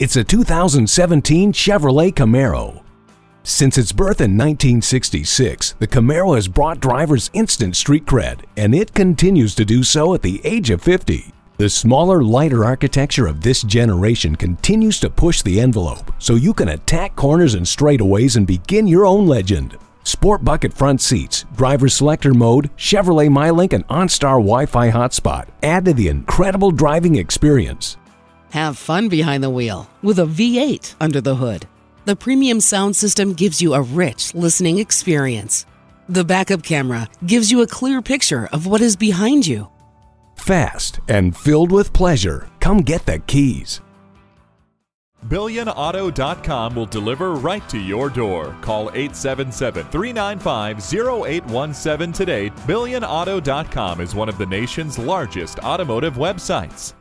It's a 2017 Chevrolet Camaro. Since its birth in 1966, the Camaro has brought drivers instant street cred, and it continues to do so at the age of 50. The smaller, lighter architecture of this generation continues to push the envelope, so you can attack corners and straightaways and begin your own legend. Sport bucket front seats, driver selector mode, Chevrolet MyLink, and OnStar Wi-Fi hotspot add to the incredible driving experience. Have fun behind the wheel with a V8 under the hood. The premium sound system gives you a rich listening experience. The backup camera gives you a clear picture of what is behind you. Fast and filled with pleasure. Come get the keys. BillionAuto.com will deliver right to your door. Call 877 395 0817 today. BillionAuto.com is one of the nation's largest automotive websites.